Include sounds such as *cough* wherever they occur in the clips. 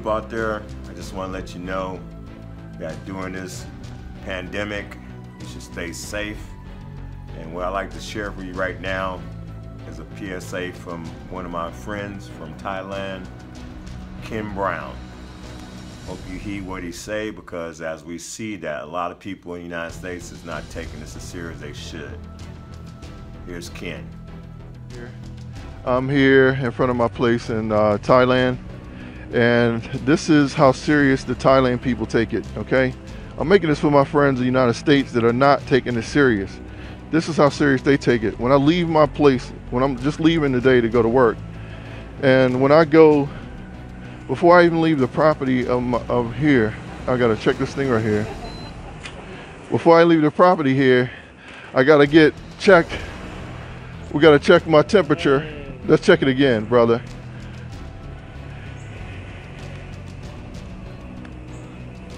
people out there, I just want to let you know that during this pandemic, you should stay safe. And what I'd like to share with you right now is a PSA from one of my friends from Thailand, Ken Brown. Hope you heed what he say because as we see that a lot of people in the United States is not taking this as serious as they should. Here's Ken. Here. I'm here in front of my place in uh, Thailand and this is how serious the Thailand people take it, okay? I'm making this for my friends in the United States that are not taking it serious. This is how serious they take it. When I leave my place, when I'm just leaving today to go to work, and when I go, before I even leave the property of, my, of here, I gotta check this thing right here. Before I leave the property here, I gotta get checked. We gotta check my temperature. Let's check it again, brother.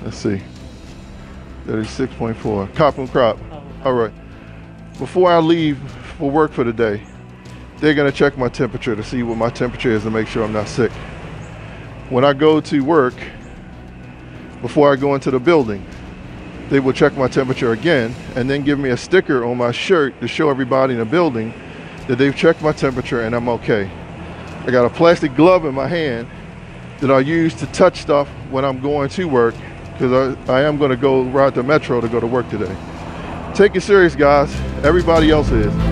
Let's see. That is 6.4. Cop and crop. Oh. All right. Before I leave for work for the day, they're going to check my temperature to see what my temperature is to make sure I'm not sick. When I go to work, before I go into the building, they will check my temperature again and then give me a sticker on my shirt to show everybody in the building that they've checked my temperature and I'm okay. I got a plastic glove in my hand that I use to touch stuff when I'm going to work because I, I am going to go ride the metro to go to work today. Take it serious, guys. Everybody else is.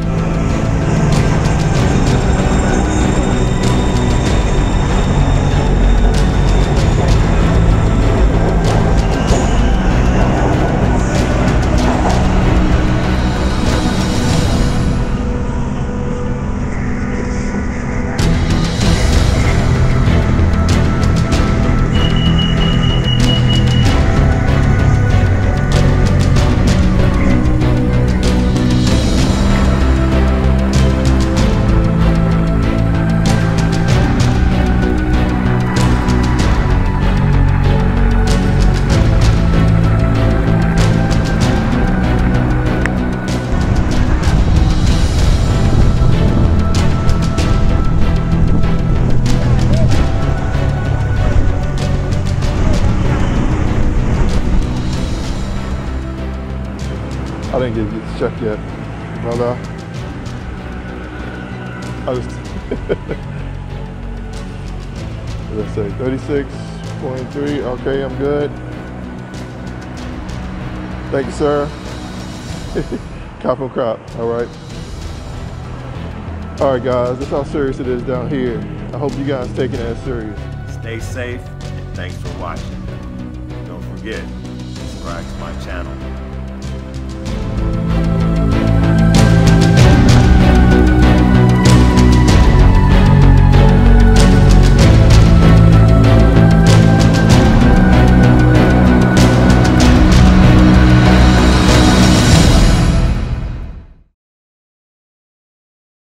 I didn't get this check yet, brother. I just, what did I say, 36.3, okay, I'm good. Thank you, sir. *laughs* Cop and crop, all right. All right, guys, that's how serious it is down here. I hope you guys take it as serious. Stay safe and thanks for watching. Don't forget, subscribe to my channel.